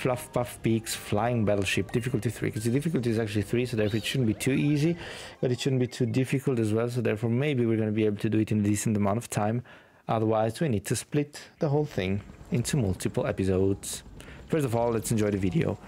Fluff Puff Peaks Flying Battleship, difficulty 3. Because the difficulty is actually 3, so therefore it shouldn't be too easy, but it shouldn't be too difficult as well, so therefore maybe we're going to be able to do it in a decent amount of time. Otherwise, we need to split the whole thing into multiple episodes. First of all, let's enjoy the video.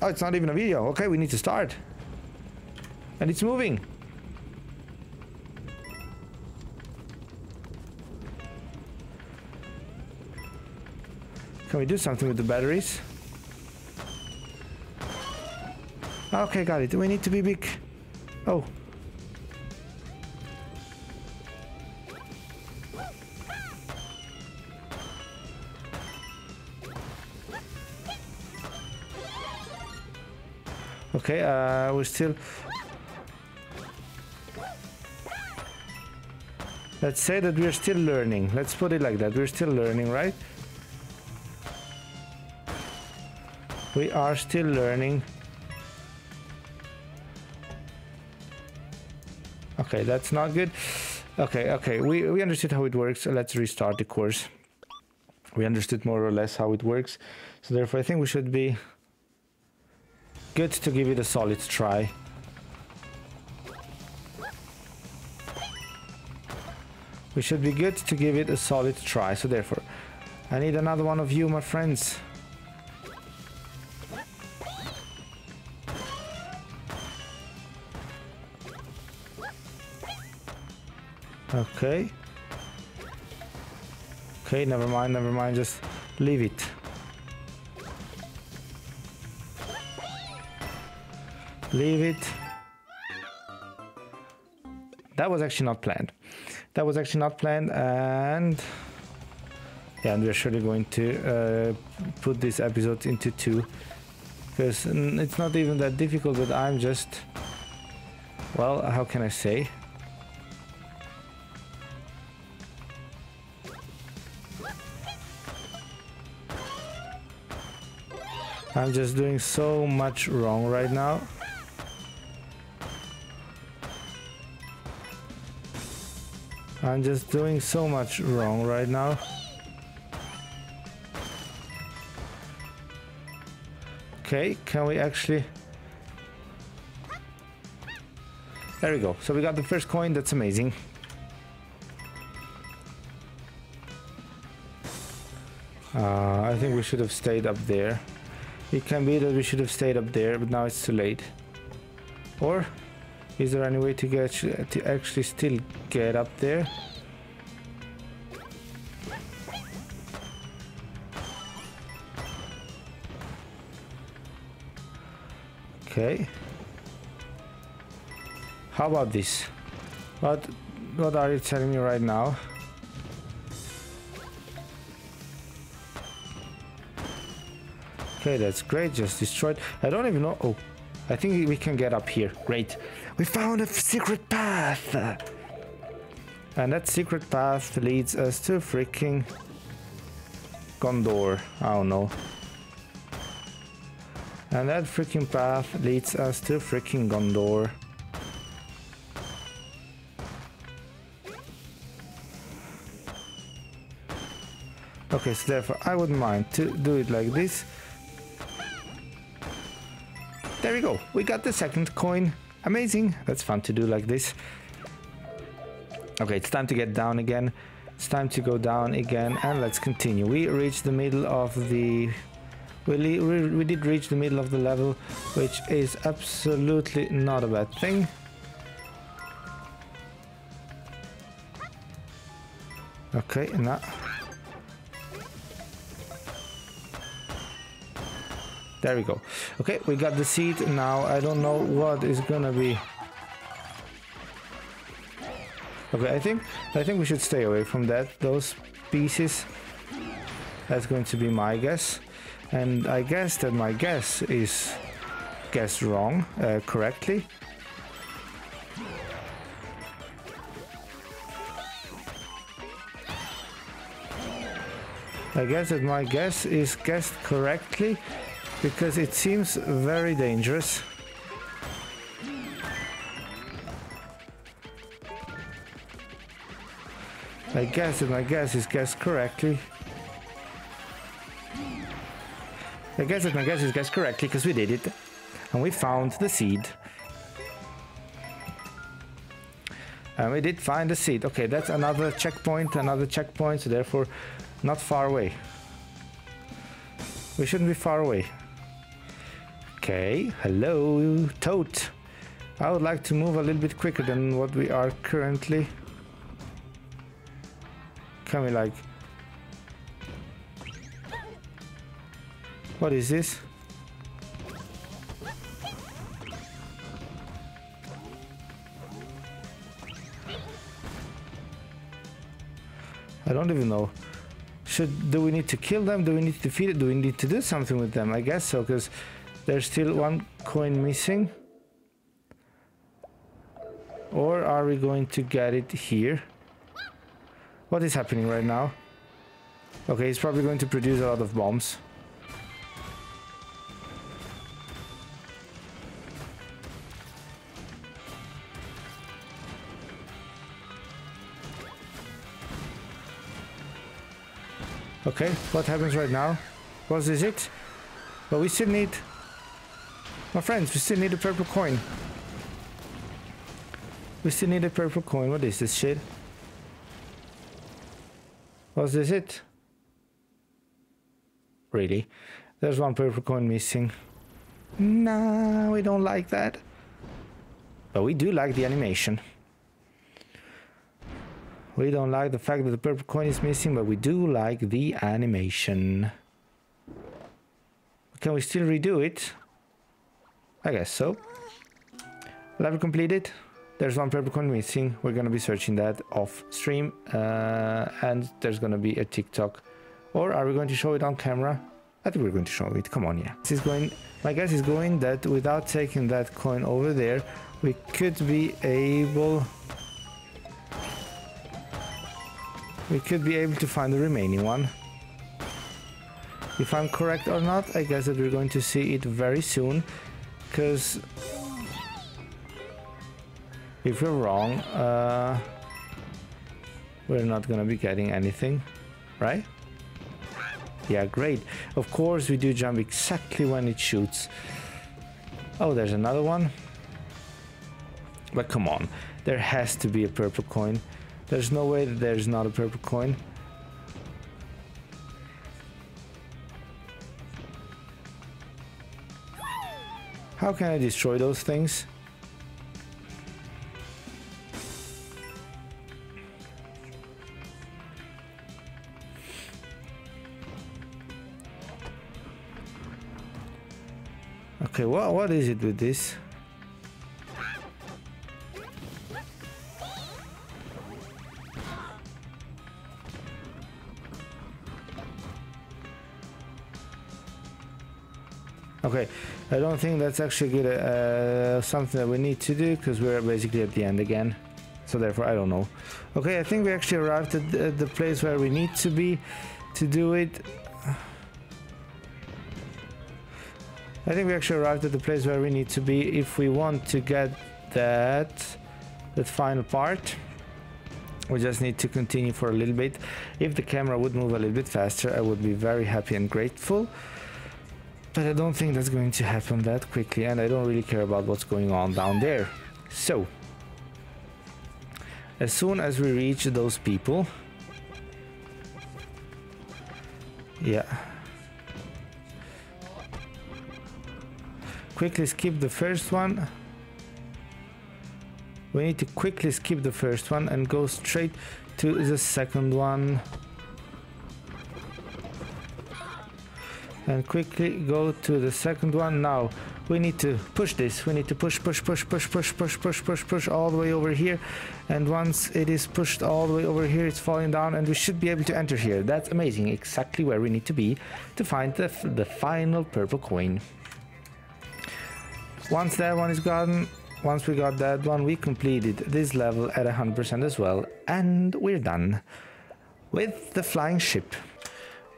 Oh, it's not even a video. Okay, we need to start. And it's moving. Can we do something with the batteries? Okay, got it. We need to be big. Oh. Okay, uh, we're still... Let's say that we're still learning. Let's put it like that. We're still learning, right? We are still learning. Okay, that's not good. Okay, okay, we, we understood how it works. Let's restart the course. We understood more or less how it works. So therefore, I think we should be good to give it a solid try. We should be good to give it a solid try. So therefore, I need another one of you, my friends. Okay. Okay, never mind, never mind, just leave it. Leave it. That was actually not planned. That was actually not planned and... Yeah, and we're surely going to uh, put this episode into two. Because it's not even that difficult, but I'm just... Well, how can I say? I'm just doing so much wrong right now. I'm just doing so much wrong right now. Okay, can we actually... There we go. So we got the first coin. That's amazing. Uh, I think we should have stayed up there. It can be that we should have stayed up there, but now it's too late. Or is there any way to get to actually still get up there? Okay. How about this? What what are you telling me right now? Okay, that's great. Just destroyed. I don't even know. Oh, I think we can get up here. Great. We found a secret path. And that secret path leads us to freaking Gondor. I don't know. And that freaking path leads us to freaking Gondor. Okay, so therefore I wouldn't mind to do it like this. There we go. We got the second coin. Amazing. That's fun to do like this. Okay, it's time to get down again. It's time to go down again and let's continue. We reached the middle of the... We, we did reach the middle of the level, which is absolutely not a bad thing. Okay, now There we go. Okay, we got the seed. Now I don't know what is gonna be. Okay, I think I think we should stay away from that. Those pieces. That's going to be my guess, and I guess that my guess is guessed wrong uh, correctly. I guess that my guess is guessed correctly because it seems very dangerous. I guess that my guess is guessed correctly. I guess that my guess is guessed correctly because we did it. And we found the seed. And we did find the seed. Okay, that's another checkpoint, another checkpoint, so therefore not far away. We shouldn't be far away. Okay, hello, Toad. I would like to move a little bit quicker than what we are currently. Can we like... What is this? I don't even know. Should do we need to kill them? Do we need to defeat it? Do we need to do something with them? I guess so, because there's still one coin missing. Or are we going to get it here? What is happening right now? Okay, he's probably going to produce a lot of bombs. Okay, what happens right now? Was this it? But we still need... My friends, we still need a purple coin. We still need a purple coin. What is this shit? Was this it? Really? There's one purple coin missing. Nah, we don't like that. But we do like the animation. We don't like the fact that the purple coin is missing, but we do like the animation. Can we still redo it? I guess so. Level completed. There's one purple coin missing. We're gonna be searching that off stream. Uh, and there's gonna be a TikTok. Or are we going to show it on camera? I think we're going to show it. Come on, yeah. This is going. My guess is going that without taking that coin over there, we could be able we could be able to find the remaining one. If I'm correct or not, I guess that we're going to see it very soon, because if we're wrong, uh, we're not gonna be getting anything, right? Yeah, great. Of course, we do jump exactly when it shoots. Oh, there's another one. But come on, there has to be a purple coin. There's no way that there's not a purple coin. How can I destroy those things? Okay, what what is it with this? Okay, I don't think that's actually good, uh, something that we need to do because we're basically at the end again. So therefore, I don't know. Okay, I think we actually arrived at the, at the place where we need to be to do it. I think we actually arrived at the place where we need to be if we want to get that, that final part. We just need to continue for a little bit. If the camera would move a little bit faster, I would be very happy and grateful. But I don't think that's going to happen that quickly and I don't really care about what's going on down there. So, as soon as we reach those people... Yeah. Quickly skip the first one. We need to quickly skip the first one and go straight to the second one. And quickly go to the second one. Now we need to push this. We need to push push push push push push push push push all the way over here. And once it is pushed all the way over here it's falling down and we should be able to enter here. That's amazing. Exactly where we need to be to find the, the final purple coin. Once that one is gone once we got that one we completed this level at 100% as well. And we're done with the flying ship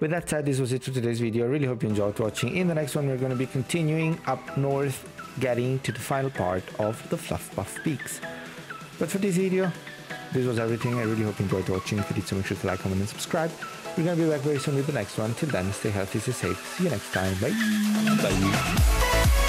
with that said, this was it for today's video. I really hope you enjoyed watching. In the next one, we're going to be continuing up north, getting to the final part of the Fluffpuff Peaks. But for this video, this was everything. I really hope you enjoyed watching. If you did so, make sure to like, comment, and subscribe. We're gonna be back very soon with the next one. Till then, stay healthy, stay safe. See you next time. Bye. Bye.